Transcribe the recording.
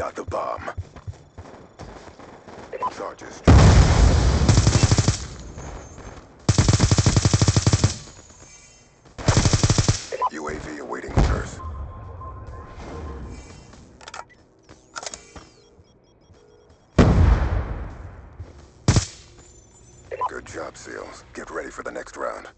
got the bomb. Charges. UAV awaiting orders. Good job, SEALs. Get ready for the next round.